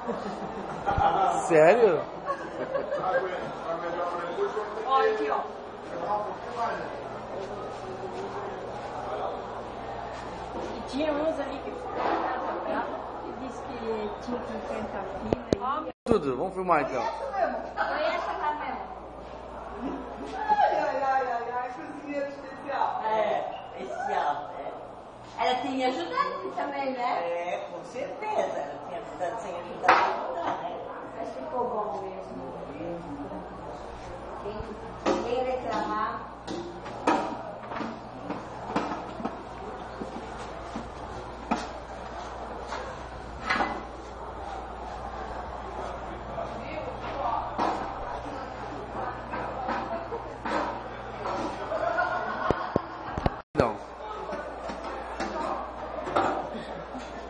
Sério? Olha aqui, ó. E tinha uns ali que que disse que tinha que enfrentar fila. e- Tudo, vamos filmar então. Tinha ajudado também, né? É, com certeza. Ela tinha ajudado sem あっ。